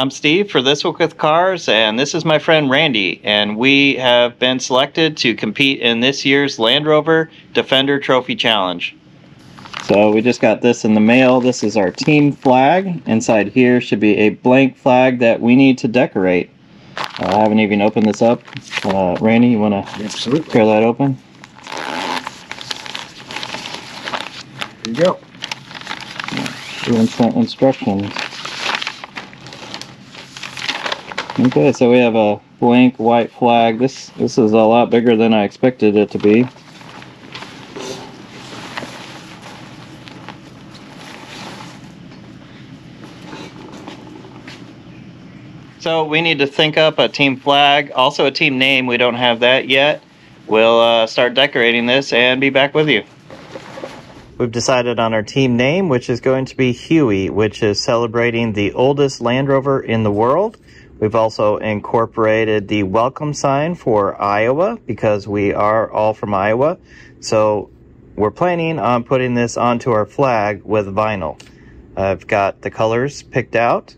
I'm Steve for This Week with Cars, and this is my friend Randy, and we have been selected to compete in this year's Land Rover Defender Trophy Challenge. So we just got this in the mail. This is our team flag. Inside here should be a blank flag that we need to decorate. Uh, I haven't even opened this up. Uh, Randy, you want to tear that open? Here you go. The instant instructions. Okay, so we have a blank white flag. This this is a lot bigger than I expected it to be. So we need to think up a team flag, also a team name. We don't have that yet. We'll uh, start decorating this and be back with you. We've decided on our team name, which is going to be Huey, which is celebrating the oldest Land Rover in the world. We've also incorporated the welcome sign for Iowa because we are all from Iowa. So we're planning on putting this onto our flag with vinyl. I've got the colors picked out.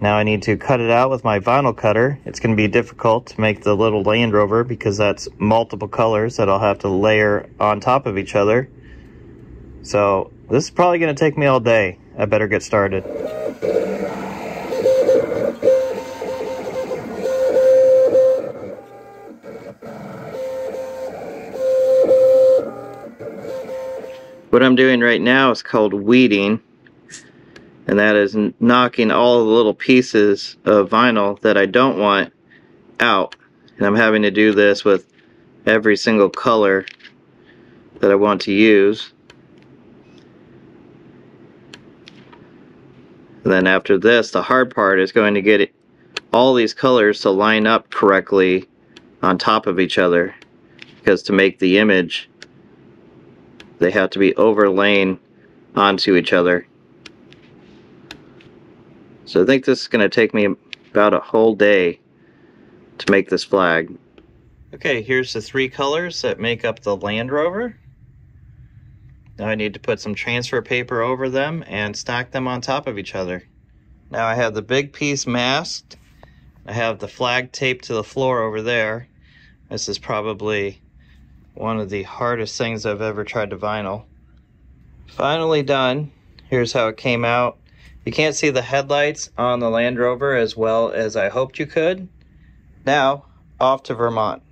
Now I need to cut it out with my vinyl cutter. It's going to be difficult to make the little Land Rover because that's multiple colors that I'll have to layer on top of each other. So this is probably going to take me all day. I better get started. What I'm doing right now is called weeding and that is knocking all the little pieces of vinyl that I don't want out. And I'm having to do this with every single color that I want to use. And then after this the hard part is going to get it, all these colors to line up correctly on top of each other because to make the image they have to be overlaying onto each other so I think this is going to take me about a whole day to make this flag. Okay, here's the three colors that make up the Land Rover. Now I need to put some transfer paper over them and stack them on top of each other. Now I have the big piece masked. I have the flag taped to the floor over there. This is probably one of the hardest things I've ever tried to vinyl. Finally done. Here's how it came out. You can't see the headlights on the Land Rover as well as I hoped you could. Now, off to Vermont.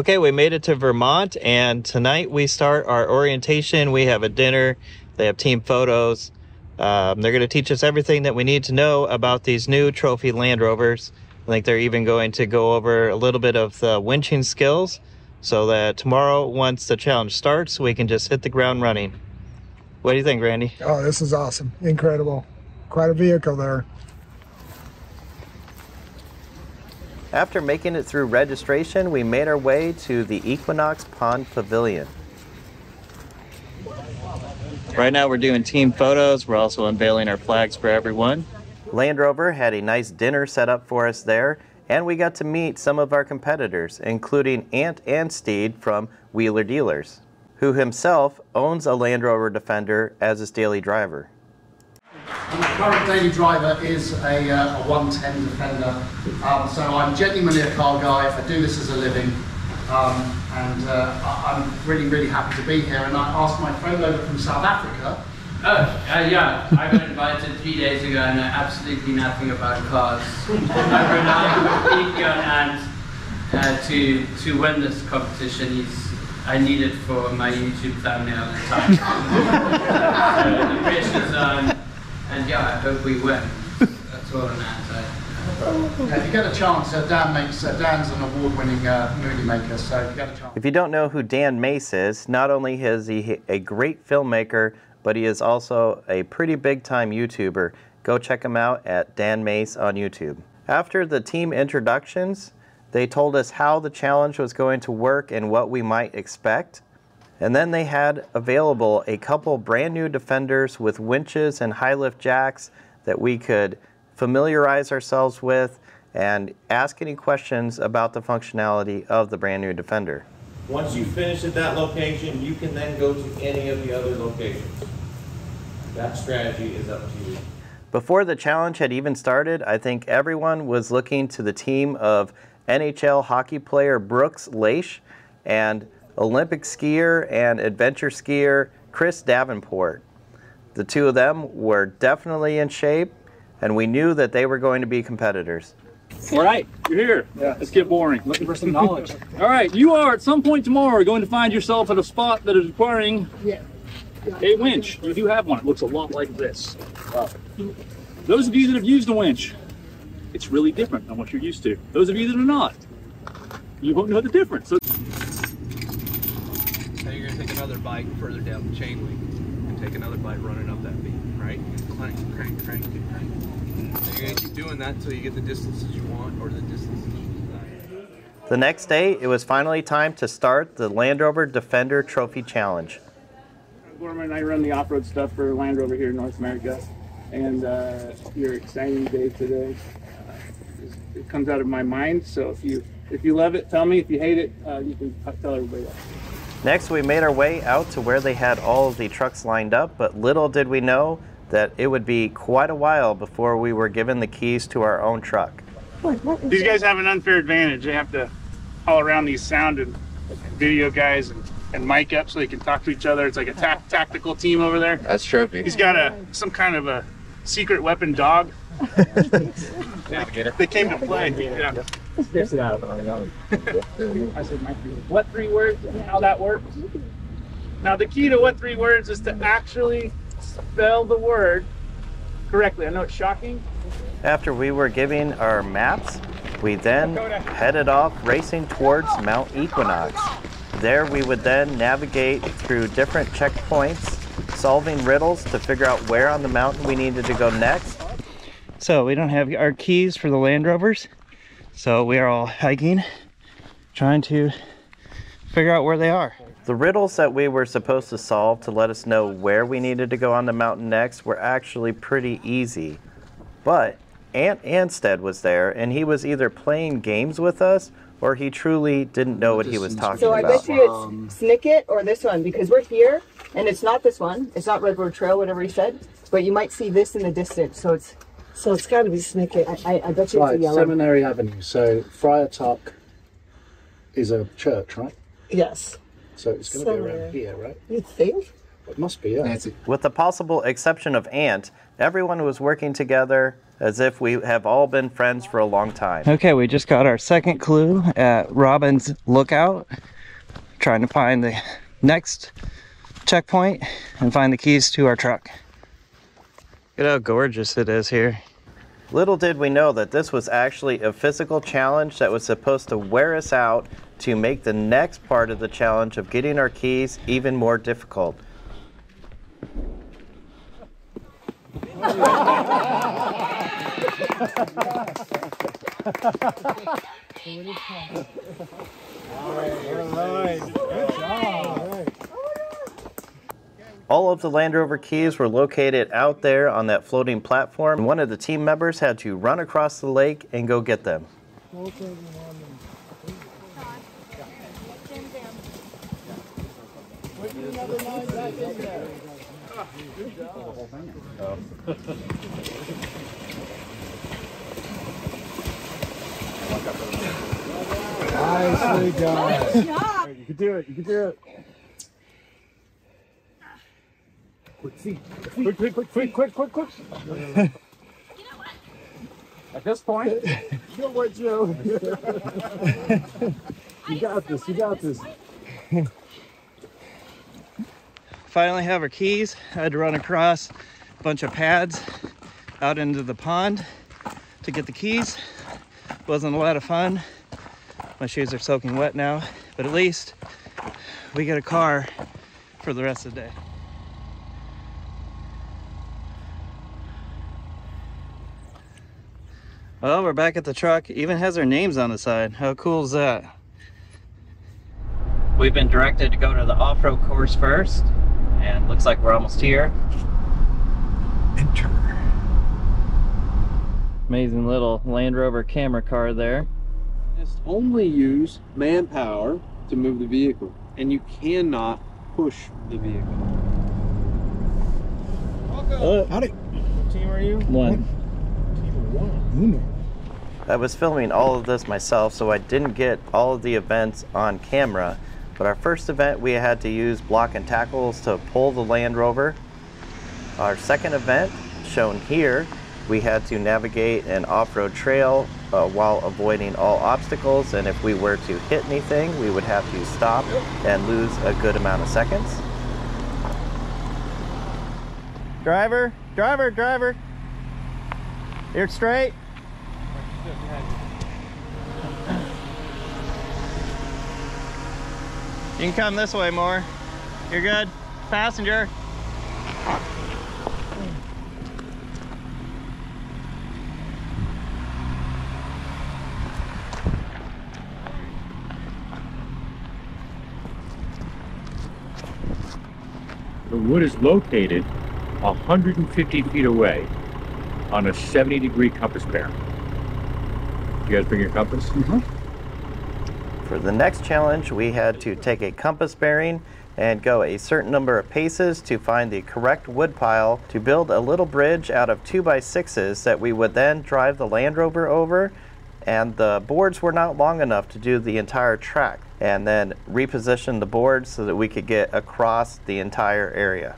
Okay, we made it to Vermont, and tonight we start our orientation. We have a dinner, they have team photos. Um, they're going to teach us everything that we need to know about these new trophy Land Rovers. I think they're even going to go over a little bit of the winching skills so that tomorrow, once the challenge starts, we can just hit the ground running. What do you think, Randy? Oh, this is awesome. Incredible. Quite a vehicle there. After making it through registration, we made our way to the Equinox Pond Pavilion. Right now we're doing team photos. We're also unveiling our flags for everyone. Land Rover had a nice dinner set up for us there, and we got to meet some of our competitors, including Ant Anstead from Wheeler Dealers, who himself owns a Land Rover Defender as his daily driver. My current daily driver is a, uh, a 110 Defender, um, so I'm genuinely a car guy. I do this as a living, um, and uh, I- I'm really, really happy to be here. And I asked my friend over from South Africa. Oh, uh, yeah, I got invited three days ago and I know absolutely nothing about cars. I rely completely on uh, to, to win this competition. He's, I need it for my YouTube thumbnail and time. so the pressure's on, and yeah, I hope we win. That's all on Ant's side. Uh, if you get a chance, uh, Dan makes uh, Dan's an award-winning uh, movie maker, so if you get a chance. If you don't know who Dan Mace is, not only is he a great filmmaker, but he is also a pretty big time YouTuber. Go check him out at Dan Mace on YouTube. After the team introductions, they told us how the challenge was going to work and what we might expect. And then they had available a couple brand new Defenders with winches and high lift jacks that we could familiarize ourselves with and ask any questions about the functionality of the brand new Defender. Once you finish at that location, you can then go to any of the other locations. That strategy is up to you. Before the challenge had even started, I think everyone was looking to the team of NHL hockey player Brooks Laich and Olympic skier and adventure skier Chris Davenport. The two of them were definitely in shape, and we knew that they were going to be competitors. All right, you're here. Yeah. Let's get boring. Looking for some knowledge. All right, you are at some point tomorrow going to find yourself at a spot that is requiring yeah. a winch. You do have one. It looks a lot like this. Wow. Those of you that have used a winch, it's really different than what you're used to. Those of you that are not, you won't know the difference. So Now you're gonna take another bite further down the chain link and take another bite running up that beam, right? And Crank, crank, crank, crank. And you're gonna keep doing that until you get the distances you want or the distances you desire. The next day, it was finally time to start the Land Rover Defender Trophy Challenge. Gorman and I run the off-road stuff for Land Rover here in North America, and uh, your exciting day today. Uh, it comes out of my mind, so if you if you love it, tell me. If you hate it, uh, you can tell everybody else. Next, we made our way out to where they had all of the trucks lined up, but little did we know that it would be quite a while before we were given the keys to our own truck. These guys have an unfair advantage. They have to haul around these sound and video guys and, and mic up so they can talk to each other. It's like a ta- tactical team over there. That's trophy. He's got a some kind of a secret weapon dog. They came to play. Yeah. I said, Mike, what three words and how that works? Now, the key to what three words is to actually spell the word correctly. I know it's shocking. After we were giving our maps, we then headed off racing towards Mount Equinox. There we would then navigate through different checkpoints, solving riddles to figure out where on the mountain we needed to go next. So we don't have our keys for the Land Rovers, so we are all hiking, trying to figure out where they are. The riddles that we were supposed to solve to let us know where we needed to go on the mountain next were actually pretty easy. But Ant Anstead was there, and he was either playing games with us or he truly didn't know what he was talking about. So I about. bet you it's Snicket or this one because we're here and it's not this one. It's not Red Road Trail, whatever he said. But you might see this in the distance. So it's So it's got to be Snicket. I, I, I bet you it's a Right, yellow. Seminary Avenue. So Friar Tuck is a church, right? Yes. So it's going to be around here, right? You think? It must be, yeah. With the possible exception of Ant, everyone was working together as if we have all been friends for a long time. Okay, we just got our second clue at Robin's Lookout, trying to find the next checkpoint and find the keys to our truck. Look at how gorgeous it is here. Little did we know that this was actually a physical challenge that was supposed to wear us out to make the next part of the challenge of getting our keys even more difficult. All of the Land Rover keys were located out there on that floating platform. One of the team members had to run across the lake and go get them. Nicely done. You can do it. You can do it. Quick, quick, quick, quick, quick, quick, quick. At this point, you know what, Joe? you got this. You got this. Finally have our keys. I had to run across a bunch of pads out into the pond to get the keys. Wasn't a lot of fun. My shoes are soaking wet now, but at least we get a car for the rest of the day. Well, we're back at the truck. Even has our names on the side. How cool is that? We've been directed to go to the off-road course first, and looks like we're almost here. Enter. Amazing little Land Rover camera car there. Just only use manpower to move the vehicle, and you cannot push the vehicle. Oh, Howdy. What team are you? One. Team one. Uno. I was filming all of this myself, so I didn't get all of the events on camera. But our first event, we had to use block and tackles to pull the Land Rover. Our second event, shown here, we had to navigate an off-road trail uh, while avoiding all obstacles. And if we were to hit anything, we would have to stop and lose a good amount of seconds. Driver, driver, driver. You're straight. You can come this way more. You're good. Passenger. The wood is located 150 feet away on a 70 degree compass bearing. You guys bring your compass? Mm-hmm. For the next challenge, we had to take a compass bearing and go a certain number of paces to find the correct wood pile to build a little bridge out of 2 by 6s that we would then drive the Land Rover over and the boards were not long enough to do the entire track and then reposition the boards so that we could get across the entire area.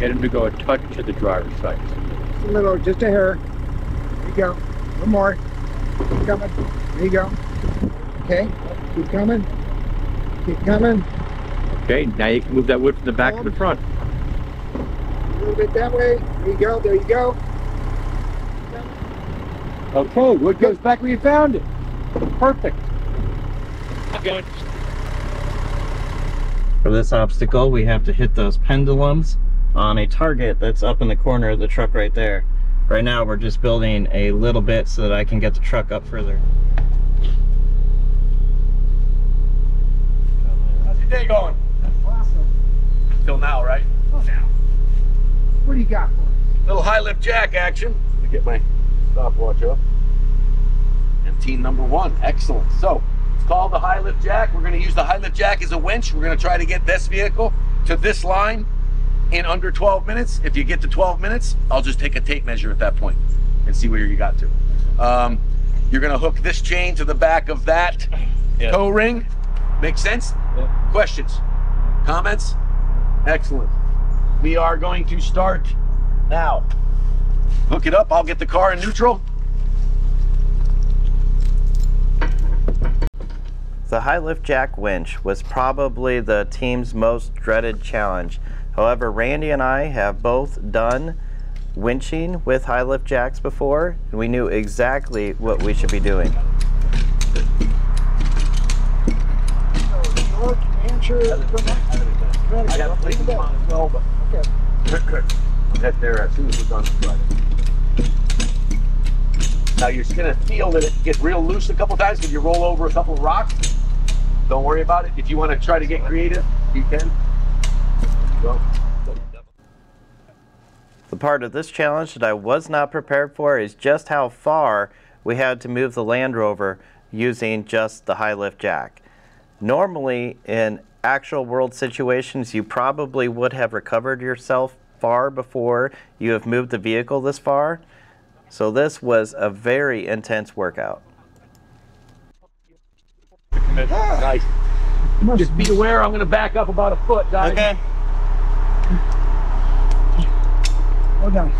Get him to go a touch to the driver's side. Just a little, just a hair. There you go. One more. Keep coming. There you go. Okay. Keep coming. Keep coming. Okay, now you can move that wood from the back to the um, front. A little bit that way. There you go. There you go. Okay, wood goes back where you found it. Perfect. Okay. For this obstacle, we have to hit those pendulums on a target that's up in the corner of the truck right there. Right now, we're just building a little bit so that I can get the truck up further. How's your day going? Awesome. Till now, right? Till Now. What do you got for us? Little high lift jack action. Let me get my stopwatch up. And team number one. Excellent. So it's called the high lift jack. We're going to use the high lift jack as a winch. We're going to try to get this vehicle to this line in under 12 minutes. If you get to 12 minutes, I'll just take a tape measure at that point and see where you got to. Um, you're going to hook this chain to the back of that Yeah. toe ring. Make sense? Questions? Comments? Excellent. We are going to start now. Hook it up. I'll get the car in neutral. The high lift jack winch was probably the team's most dreaded challenge. However, Randy and I have both done winching with high lift jacks before, and we knew exactly what we should be doing. Now you're just gonna feel that it get real loose a couple times if you roll over a couple rocks. Don't worry about it. If you want to try to get creative, you can. Go. The part of this challenge that I was not prepared for is just how far we had to move the Land Rover using just the high lift jack. Normally, in actual world situations, you probably would have recovered yourself far before you have moved the vehicle this far. So this was a very intense workout. Nice. Just be aware. I'm gonna back up about a foot, guys. Okay. Well done.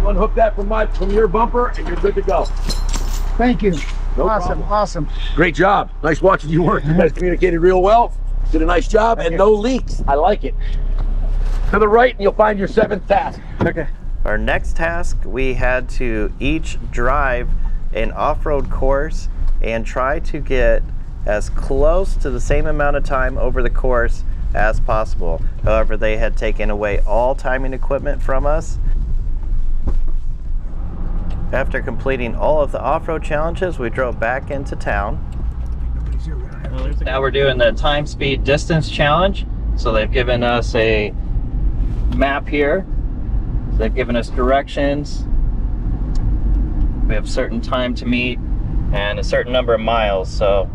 You unhook that from my from your bumper, and you're good to go. Thank you. No awesome. problem. Awesome. Great job. Nice watching you work. You guys communicated real well. Did a nice job, and no leaks. I like it. To the right, and you'll find your seventh task. Okay. Our next task, we had to each drive an off-road course and try to get as close to the same amount of time over the course as possible. However, they had taken away all timing equipment from us. After completing all of the off-road challenges, we drove back into town. Now we're doing the time, speed, distance challenge. So they've given us a map here. They've given us directions. We have certain time to meet and a certain number of miles. So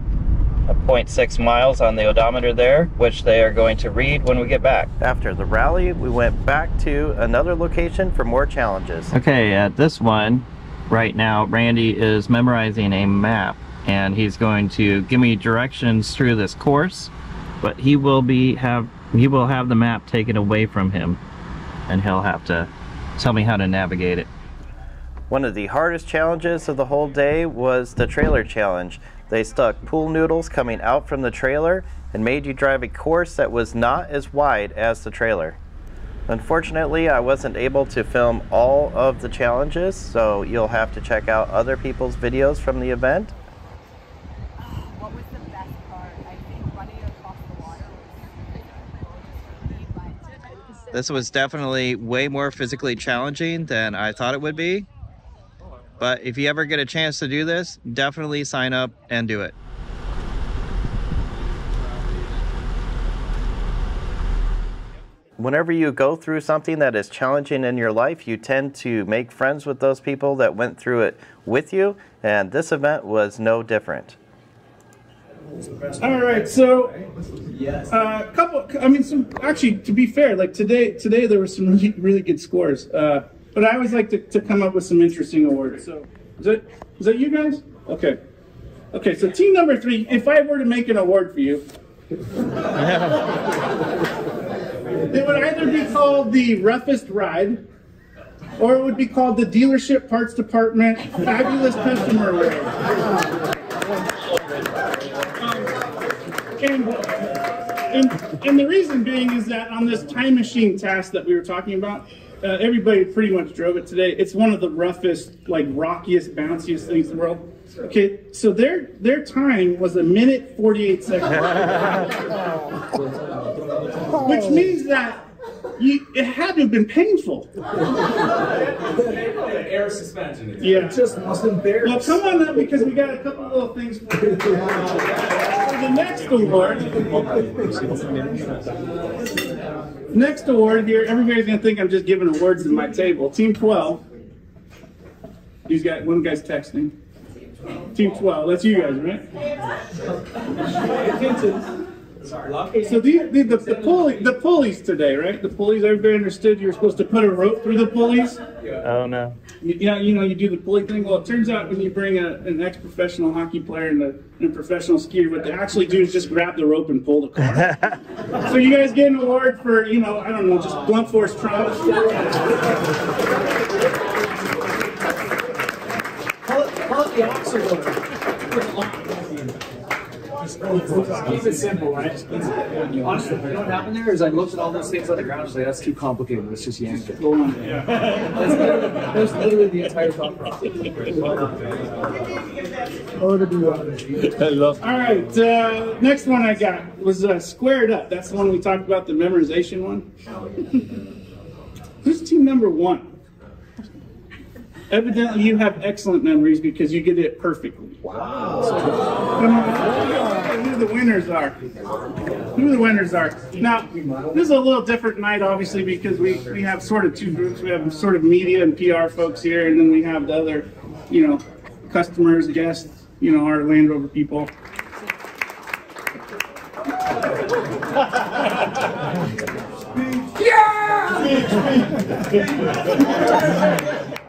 0.6 miles on the odometer there, which they are going to read when we get back. After the rally, we went back to another location for more challenges. Okay, at this one, right now, Randy is memorizing a map and he's going to give me directions through this course, but he will be have he will have the map taken away from him and he'll have to tell me how to navigate it. One of the hardest challenges of the whole day was the trailer challenge. They stuck pool noodles coming out from the trailer and made you drive a course that was not as wide as the trailer. Unfortunately, I wasn't able to film all of the challenges, so you'll have to check out other people's videos from the event. What was the best part? I think running across the water was This was definitely way more physically challenging than I thought it would be. But if you ever get a chance to do this, definitely sign up and do it. Whenever you go through something that is challenging in your life, you tend to make friends with those people that went through it with you, and this event was no different. All right, so a uh, couple. I mean, some actually, to be fair, like today, today there were some really, really good scores. Uh, but I always like to, to come up with some interesting awards. So, is that is that you guys? Okay, okay. So team number three. If I were to make an award for you, it would either be called the roughest ride, or it would be called the dealership parts department fabulous customer award. Um, and, and, and the reason being is that on this time machine task that we were talking about, uh, everybody pretty much drove it today. It's one of the roughest, like rockiest, bounciest things in the world. Okay, so their their time was a minute 48 seconds. Which means that you, it had to have been painful. Air suspension. Yeah. Just most embarrassing. Well, come on up because we got a couple little things for you. For the next award. Next award here, everybody's gonna think I'm just giving awards in my table. Team 12. He's got one guy's texting. Team 12, that's you guys, right? So the, the, the, the, pulley, the pulleys today, right? The pulleys, everybody understood you're supposed to put a rope through the pulleys? Oh no. You, you know, you know, you do the pulley thing. Well, it turns out when you bring a, an ex-professional hockey player and a, and a professional skier, what they actually do is just grab the rope and pull the car. so you guys get an award for, you know, I don't know, just blunt force trauma. Call it, call it the oxygen. Keep it simple, right? Honestly, you know what happened there is I looked at all those things on the ground and was like, that's too complicated. Let's just yank it. Go on. That's literally, that's literally the entire thought process. Oh, to be. I love. All right, uh, next one I got was uh, squared up. That's the one we talked about, the memorization one. Who's team number one? Evidently, you have excellent memories because you get it perfectly. Wow. So, come on, who the winners are. Who the winners are. Now, this is a little different night, obviously, because we, we have sort of two groups. We have sort of media and PR folks here, and then we have the other, you know, customers, guests, you know, our Land Rover people.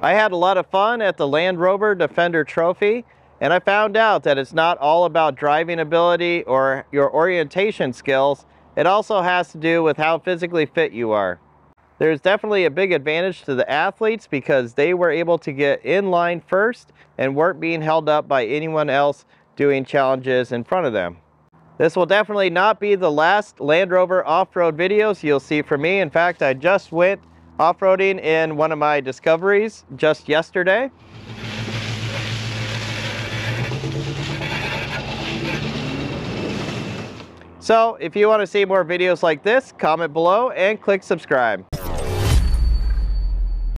I had a lot of fun at the Land Rover Defender Trophy, and I found out that it's not all about driving ability or your orientation skills. It also has to do with how physically fit you are. There's definitely a big advantage to the athletes because they were able to get in line first and weren't being held up by anyone else doing challenges in front of them. This will definitely not be the last Land Rover off-road videos you'll see from me. In fact, I just went off-roading in one of my discoveries just yesterday. So if you want to see more videos like this, comment below and click subscribe.